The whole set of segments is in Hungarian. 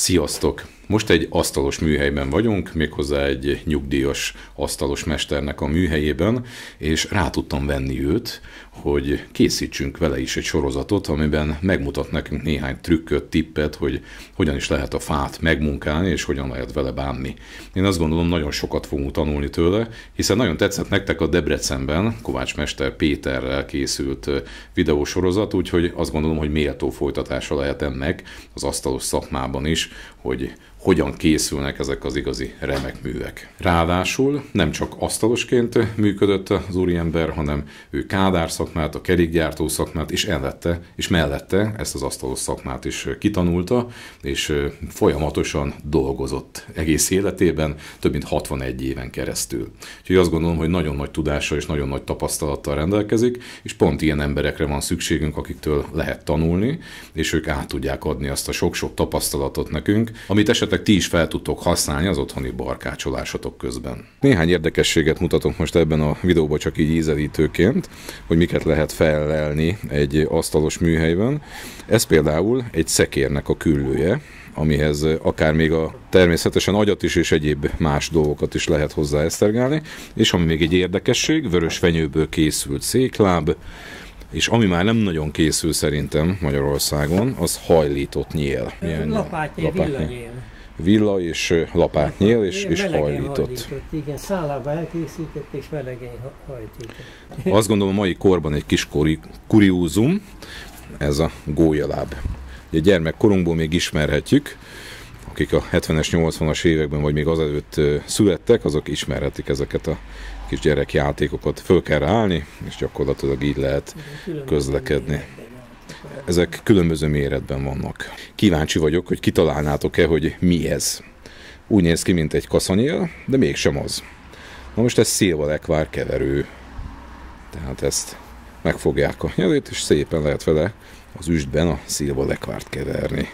Sziasztok! Most egy asztalos műhelyben vagyunk, méghozzá egy nyugdíjas asztalos mesternek a műhelyében, és rá tudtam venni őt, hogy készítsünk vele is egy sorozatot, amiben megmutat nekünk néhány trükköt, tippet, hogy hogyan is lehet a fát megmunkálni, és hogyan lehet vele bánni. Én azt gondolom, nagyon sokat fogunk tanulni tőle, hiszen nagyon tetszett nektek a Debrecenben Kovács Mester Péterrel készült videósorozat, úgyhogy azt gondolom, hogy méltó folytatása lehet ennek az asztalos szakmában is, hogy hogyan készülnek ezek az igazi remek művek. Ráadásul nem csak asztalosként működött az úriember, hanem ő kádár szakmát, a kerékgyártó szakmát, és ellette, és mellette ezt az asztalos szakmát is kitanulta, és folyamatosan dolgozott egész életében, több mint 61 éven keresztül. Úgyhogy azt gondolom, hogy nagyon nagy tudása és nagyon nagy tapasztalattal rendelkezik, és pont ilyen emberekre van szükségünk, akiktől lehet tanulni, és ők át tudják adni azt a sok-sok tapasztalatot nekünk, amit esetleg ti is fel tudtok használni az otthoni barkácsolásotok közben. Néhány érdekességet mutatok most ebben a videóban csak így ízelítőként, hogy miket lehet felelni egy asztalos műhelyben. Ez például egy szekérnek a küllője, amihez akár még a természetesen agyat is és egyéb más dolgokat is lehet hozzá esztergálni, és ami még egy érdekesség, vörös fenyőből készült székláb, és ami már nem nagyon készül szerintem Magyarországon, az hajlított nyél. Lapátnyél, villanyél. Villa és lapátnyél és, és hajlított. hajlított. Igen, szálába elkészített és melegen hajtított. Azt gondolom a mai korban egy kis kuri, kuriózum, ez a gólyaláb. Egy gyermekkorunkból még ismerhetjük, akik a 70-es, 80-as években, vagy még azelőtt születtek, azok ismerhetik ezeket a kis gyerekjátékokat. Föl kell állni, és gyakorlatilag így lehet közlekedni. Ezek különböző méretben vannak. Kíváncsi vagyok, hogy kitalálnátok-e, hogy mi ez. Úgy néz ki, mint egy kaszanyél, de mégsem az. Na most ez szilvalekvár keverő. Tehát ezt megfogják a nyelét, és szépen lehet vele az üstben a szilvalekvárt keverni.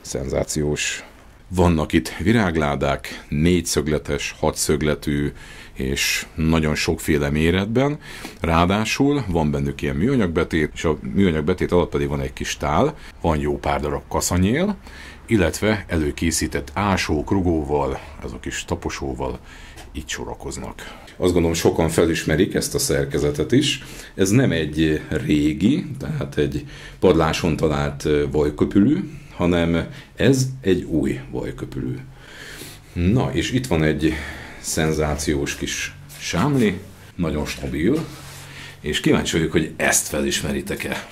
Szenzációs. Vannak itt virágládák, négyszögletes, hatszögletű, és nagyon sokféle méretben. Ráadásul van bennük ilyen műanyagbetét, és a műanyagbetét alatt pedig van egy kis tál, van jó pár darab kaszanyél, illetve előkészített ásók, rugóval, azok is taposóval így sorakoznak. Azt gondolom sokan felismerik ezt a szerkezetet is. Ez nem egy régi, tehát egy padláson talált vajköpülő, hanem ez egy új vajköpülő. Na, és itt van egy szenzációs kis sámli, nagyon stabil, és kíváncsi vagyok, hogy ezt felismeritek-e.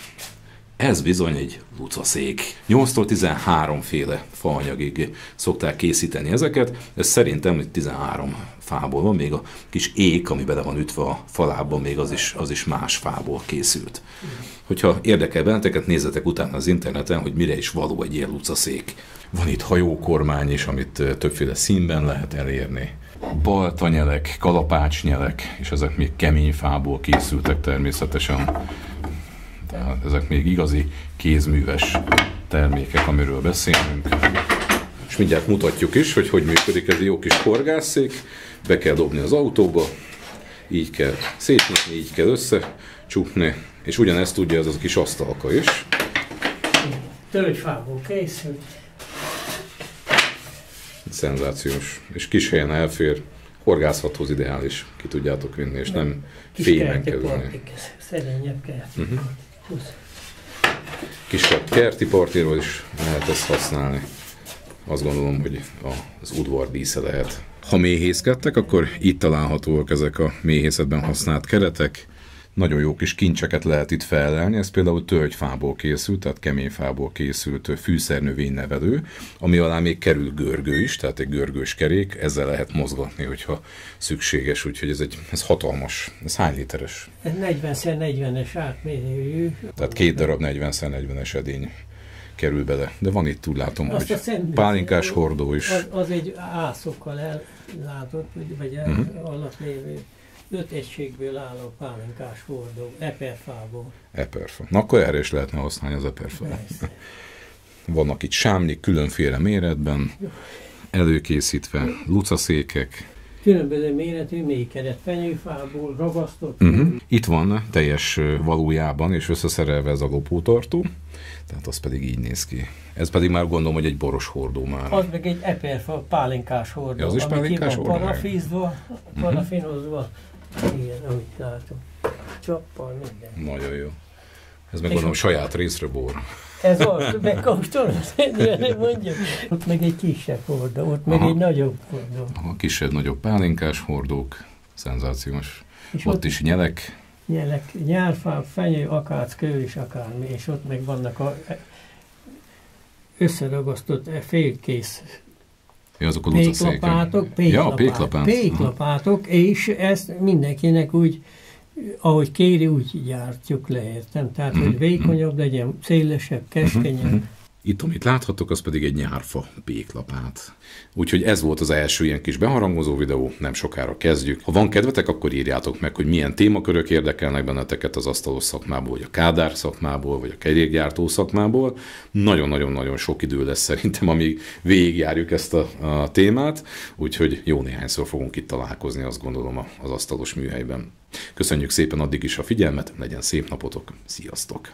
Ez bizony egy lucaszék. 8-tól 13 féle faanyagig szokták készíteni ezeket. Ez szerintem hogy 13 fából van, még a kis ék, ami bele van ütve a falában, még az is, az is más fából készült. Hogyha érdekel benneteket, nézzetek utána az interneten, hogy mire is való egy ilyen lucaszék. Van itt hajókormány is, amit többféle színben lehet elérni baltanyelek, kalapácsnyelek, és ezek még kemény fából készültek természetesen. Tehát ezek még igazi kézműves termékek, amiről beszélünk. És mindjárt mutatjuk is, hogy hogy működik ez a jó kis horgászék. Be kell dobni az autóba, így kell szétnyitni, így kell összecsukni, és ugyanezt tudja ez a kis asztalka is. Tölgyfából készült szenzációs. És kis helyen elfér, horgászathoz ideális, ki tudjátok vinni, és nem fémen kerülni. Szerényebb kerti uh-huh. Kisebb kerti partiról is lehet ezt használni. Azt gondolom, hogy az udvar dísze lehet. Ha méhészkedtek, akkor itt találhatóak ezek a méhészetben használt keretek. Nagyon jó kis kincseket lehet itt felelni, ez például tölgyfából készült, tehát kemény fából készült fűszernövénynevelő, ami alá még kerül görgő is, tehát egy görgős kerék, ezzel lehet mozgatni, hogyha szükséges, úgyhogy ez egy ez hatalmas. Ez hány literes? Ez 40x40-es átmérőjű. Tehát két darab 40x40-es edény kerül bele. De van itt, úgy látom, Azt hogy pálinkás hordó is. Az, az egy ászokkal ellátott, vagy el, uh-huh. alatt lévő öt egységből álló pálinkás hordó, eperfából. Eperfa. Na akkor erre is lehetne használni az eperfát. Vannak itt sámlik különféle méretben, előkészítve lucaszékek, különböző méretű mélykerett fenyőfából ragasztott. Uh-huh. Itt van teljes valójában és összeszerelve ez a lopótartó, tehát az pedig így néz ki. Ez pedig már gondolom, hogy egy boros hordó már. Az meg egy eperfa pálinkás hordó. Ja, az is pálinkás hordó? Parafízva, parafinozva. Uh-huh. Igen, amit látom. Csappal, minden. Nagyon jó. Ez meg gondolom saját részre bor. Ez az, megkóstolod, mondjuk. Ott meg egy kisebb hordó, ott meg Aha. egy nagyobb hordó. A kisebb, nagyobb pálinkás hordók, szenzációs. És ott, ott is nyelek. Nyelek, nyárfám, fenyő, kő és akármi, és ott meg vannak a összeragasztott félkész Ja, azok a péklapátok, péklapátok, ja, péklapát. péklapátok, és ezt mindenkinek úgy ahogy kéri, úgy gyártjuk le, értem. Tehát, hogy mhm. vékonyabb legyen, szélesebb, keskenyebb. Mhm. Itt, amit láthatok, az pedig egy nyárfa péklapát. Úgyhogy ez volt az első ilyen kis beharangozó videó, nem sokára kezdjük. Ha van kedvetek, akkor írjátok meg, hogy milyen témakörök érdekelnek benneteket az asztalos szakmából, vagy a kádár szakmából, vagy a kerékgyártó szakmából. Nagyon-nagyon-nagyon sok idő lesz szerintem, amíg végigjárjuk ezt a, a témát, úgyhogy jó néhányszor fogunk itt találkozni, azt gondolom az asztalos műhelyben. Köszönjük szépen addig is a figyelmet, legyen szép napotok, sziasztok!